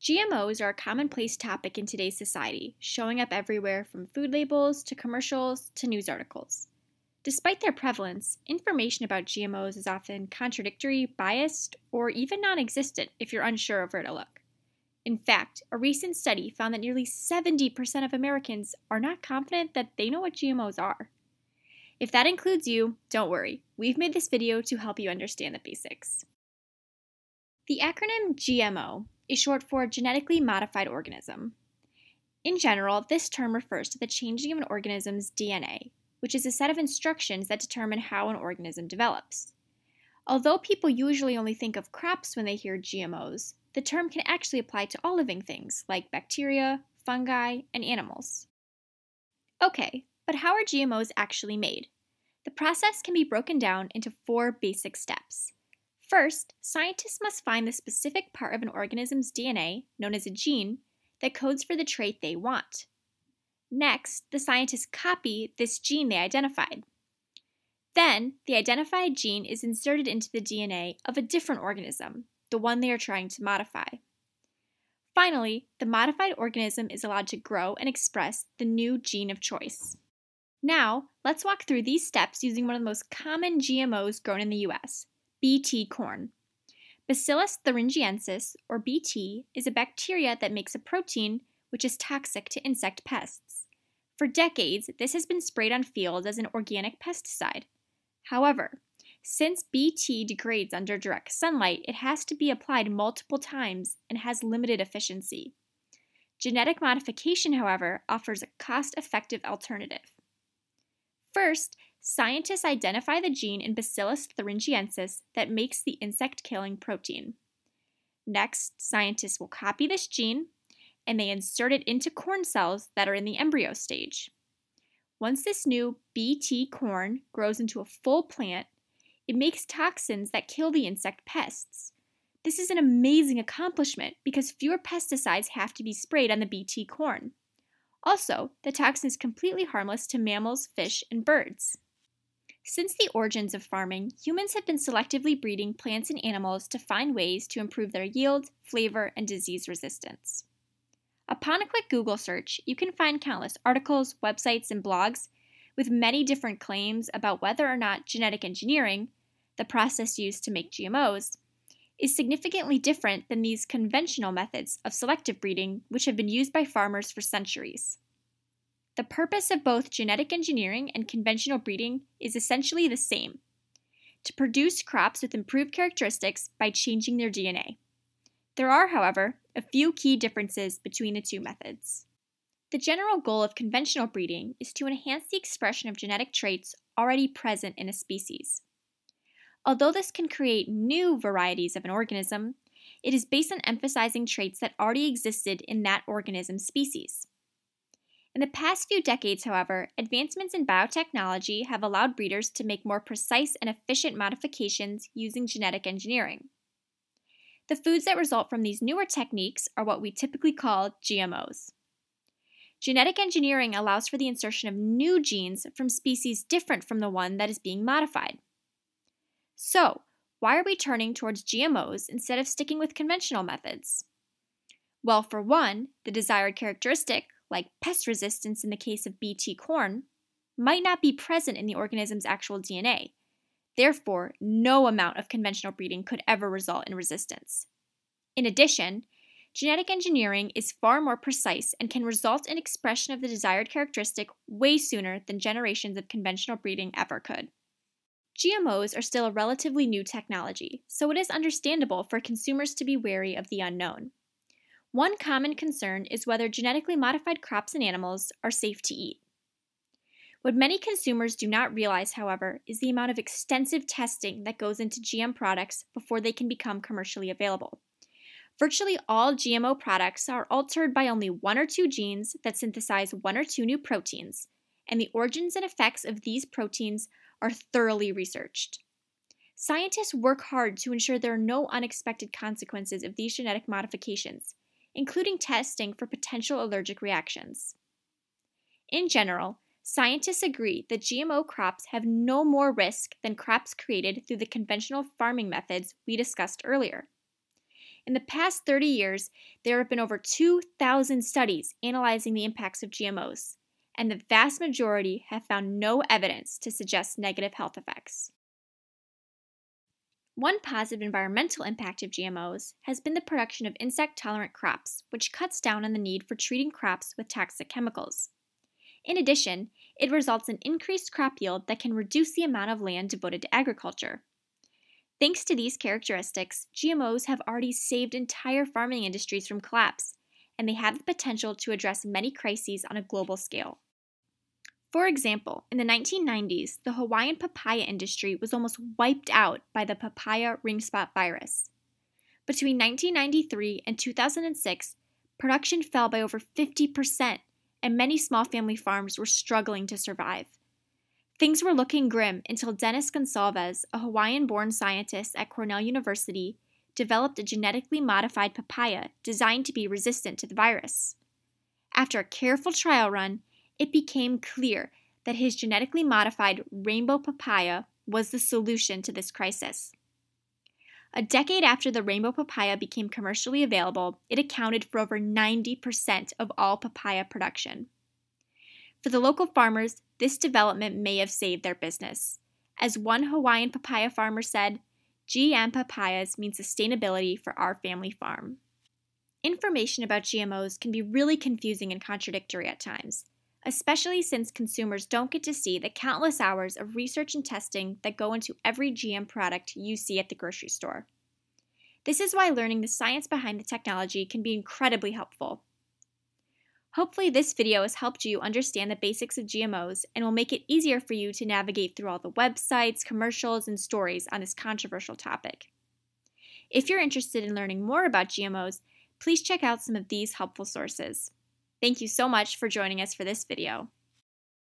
GMOs are a commonplace topic in today's society, showing up everywhere from food labels to commercials to news articles. Despite their prevalence, information about GMOs is often contradictory, biased, or even non existent if you're unsure of where to look. In fact, a recent study found that nearly 70% of Americans are not confident that they know what GMOs are. If that includes you, don't worry, we've made this video to help you understand the basics. The acronym GMO is short for genetically modified organism. In general, this term refers to the changing of an organism's DNA, which is a set of instructions that determine how an organism develops. Although people usually only think of crops when they hear GMOs, the term can actually apply to all living things like bacteria, fungi, and animals. Okay, but how are GMOs actually made? The process can be broken down into four basic steps. First, scientists must find the specific part of an organism's DNA, known as a gene, that codes for the trait they want. Next, the scientists copy this gene they identified. Then, the identified gene is inserted into the DNA of a different organism, the one they are trying to modify. Finally, the modified organism is allowed to grow and express the new gene of choice. Now, let's walk through these steps using one of the most common GMOs grown in the US, Bt corn. Bacillus thuringiensis, or Bt, is a bacteria that makes a protein which is toxic to insect pests. For decades, this has been sprayed on fields as an organic pesticide. However, since Bt degrades under direct sunlight, it has to be applied multiple times and has limited efficiency. Genetic modification, however, offers a cost effective alternative. First, Scientists identify the gene in Bacillus thuringiensis that makes the insect killing protein. Next, scientists will copy this gene and they insert it into corn cells that are in the embryo stage. Once this new Bt corn grows into a full plant, it makes toxins that kill the insect pests. This is an amazing accomplishment because fewer pesticides have to be sprayed on the Bt corn. Also, the toxin is completely harmless to mammals, fish, and birds. Since the origins of farming, humans have been selectively breeding plants and animals to find ways to improve their yield, flavor, and disease resistance. Upon a quick Google search, you can find countless articles, websites, and blogs with many different claims about whether or not genetic engineering, the process used to make GMOs, is significantly different than these conventional methods of selective breeding, which have been used by farmers for centuries. The purpose of both genetic engineering and conventional breeding is essentially the same to produce crops with improved characteristics by changing their DNA. There are, however, a few key differences between the two methods. The general goal of conventional breeding is to enhance the expression of genetic traits already present in a species. Although this can create new varieties of an organism, it is based on emphasizing traits that already existed in that organism's species. In the past few decades, however, advancements in biotechnology have allowed breeders to make more precise and efficient modifications using genetic engineering. The foods that result from these newer techniques are what we typically call GMOs. Genetic engineering allows for the insertion of new genes from species different from the one that is being modified. So, why are we turning towards GMOs instead of sticking with conventional methods? Well, for one, the desired characteristic, like pest resistance in the case of Bt corn, might not be present in the organism's actual DNA. Therefore, no amount of conventional breeding could ever result in resistance. In addition, genetic engineering is far more precise and can result in expression of the desired characteristic way sooner than generations of conventional breeding ever could. GMOs are still a relatively new technology, so it is understandable for consumers to be wary of the unknown. One common concern is whether genetically modified crops and animals are safe to eat. What many consumers do not realize, however, is the amount of extensive testing that goes into GM products before they can become commercially available. Virtually all GMO products are altered by only one or two genes that synthesize one or two new proteins, and the origins and effects of these proteins are thoroughly researched. Scientists work hard to ensure there are no unexpected consequences of these genetic modifications, including testing for potential allergic reactions. In general, scientists agree that GMO crops have no more risk than crops created through the conventional farming methods we discussed earlier. In the past 30 years, there have been over 2,000 studies analyzing the impacts of GMOs, and the vast majority have found no evidence to suggest negative health effects. One positive environmental impact of GMOs has been the production of insect tolerant crops, which cuts down on the need for treating crops with toxic chemicals. In addition, it results in increased crop yield that can reduce the amount of land devoted to agriculture. Thanks to these characteristics, GMOs have already saved entire farming industries from collapse, and they have the potential to address many crises on a global scale. For example, in the 1990s, the Hawaiian papaya industry was almost wiped out by the papaya ring spot virus. Between 1993 and 2006, production fell by over 50%, and many small family farms were struggling to survive. Things were looking grim until Dennis Gonsalves, a Hawaiian born scientist at Cornell University, developed a genetically modified papaya designed to be resistant to the virus. After a careful trial run, it became clear that his genetically modified rainbow papaya was the solution to this crisis. A decade after the rainbow papaya became commercially available, it accounted for over 90% of all papaya production. For the local farmers, this development may have saved their business. As one Hawaiian papaya farmer said, GM papayas mean sustainability for our family farm. Information about GMOs can be really confusing and contradictory at times, especially since consumers don't get to see the countless hours of research and testing that go into every GM product you see at the grocery store. This is why learning the science behind the technology can be incredibly helpful. Hopefully this video has helped you understand the basics of GMOs and will make it easier for you to navigate through all the websites, commercials, and stories on this controversial topic. If you're interested in learning more about GMOs, please check out some of these helpful sources. Thank you so much for joining us for this video.